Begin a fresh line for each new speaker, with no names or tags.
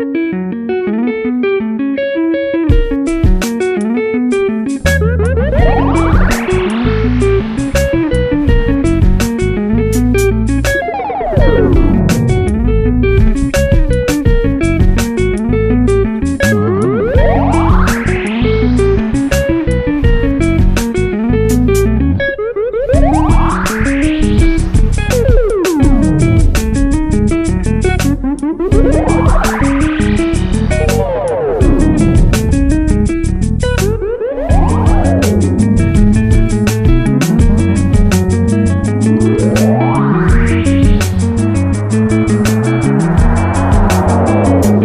Música